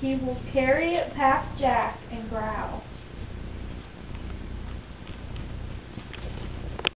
He will carry it past Jack and growl.